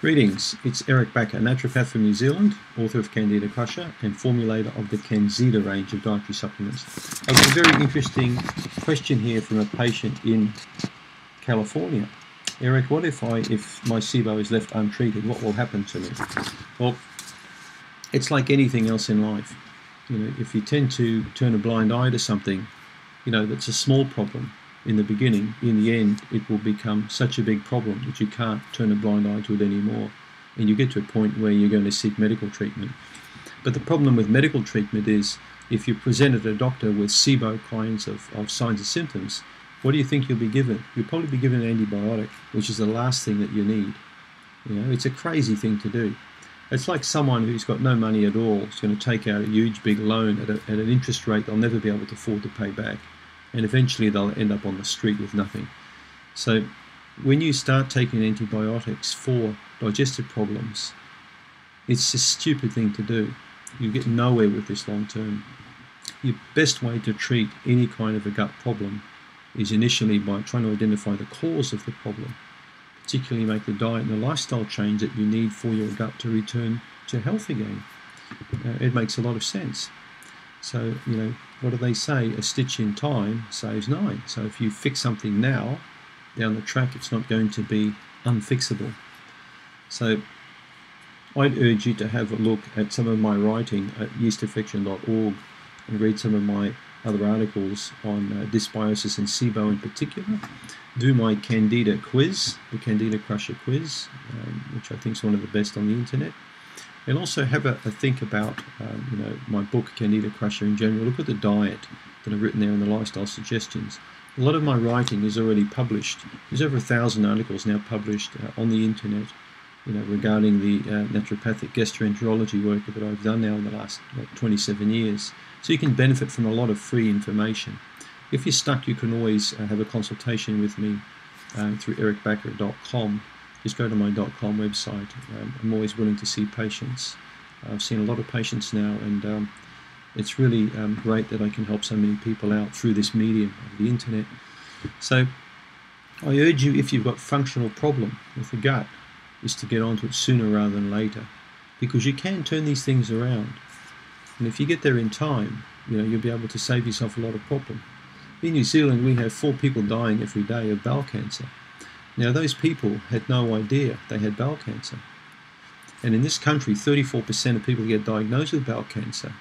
Greetings, it's Eric Bakker, naturopath from New Zealand, author of Candida Crusher, and formulator of the Canxida range of dietary supplements. I've got a very interesting question here from a patient in California. Eric, what if I if my SIBO is left untreated? What will happen to me? Well, it's like anything else in life. You know, if you tend to turn a blind eye to something, you know, that's a small problem, in the beginning, in the end, it will become such a big problem that you can't turn a blind eye to it anymore. And you get to a point where you're going to seek medical treatment. But the problem with medical treatment is if you presented a doctor with SIBO kinds of, of signs and symptoms, what do you think you'll be given? You'll probably be given an antibiotic, which is the last thing that you need. You know, it's a crazy thing to do. It's like someone who's got no money at all is going to take out a huge big loan at, a, at an interest rate they'll never be able to afford to pay back and eventually they'll end up on the street with nothing. So when you start taking antibiotics for digestive problems, it's a stupid thing to do. You get nowhere with this long term. Your best way to treat any kind of a gut problem is initially by trying to identify the cause of the problem, particularly make the diet and the lifestyle change that you need for your gut to return to health again. Uh, it makes a lot of sense. So, you know, what do they say? A stitch in time saves nine. So if you fix something now, down the track, it's not going to be unfixable. So I'd urge you to have a look at some of my writing at yeastinfection.org and read some of my other articles on uh, dysbiosis and SIBO in particular. Do my Candida quiz, the Candida Crusher quiz, um, which I think is one of the best on the internet and also have a, a think about um, you know my book Candida Crusher in general. Look at the diet that I've written there and the lifestyle suggestions. A lot of my writing is already published. There's over a thousand articles now published uh, on the internet, you know, regarding the uh, naturopathic gastroenterology work that I've done now in the last like, 27 years. So you can benefit from a lot of free information. If you're stuck, you can always uh, have a consultation with me uh, through ericbakker.com just go to my .com website. Um, I'm always willing to see patients. I've seen a lot of patients now, and um, it's really um, great that I can help so many people out through this medium of the internet. So I urge you, if you've got functional problem with the gut, is to get onto it sooner rather than later, because you can turn these things around. And if you get there in time, you know you'll be able to save yourself a lot of problem. In New Zealand, we have four people dying every day of bowel cancer. Now, those people had no idea they had bowel cancer. And in this country, 34% of people who get diagnosed with bowel cancer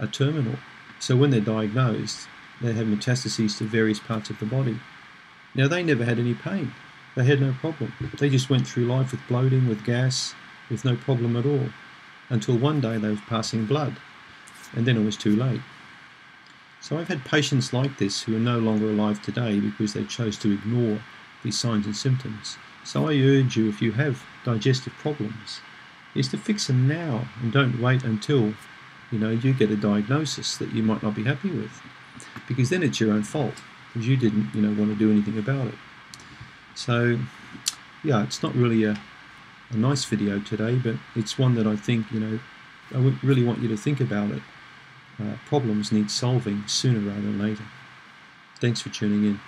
are terminal. So when they're diagnosed, they have metastases to various parts of the body. Now, they never had any pain. They had no problem. They just went through life with bloating, with gas, with no problem at all. Until one day they were passing blood. And then it was too late. So I've had patients like this who are no longer alive today because they chose to ignore these signs and symptoms. So I urge you, if you have digestive problems, is to fix them now and don't wait until you know you get a diagnosis that you might not be happy with, because then it's your own fault because you didn't you know want to do anything about it. So yeah, it's not really a, a nice video today, but it's one that I think you know I really want you to think about it. Uh, problems need solving sooner rather than later. Thanks for tuning in.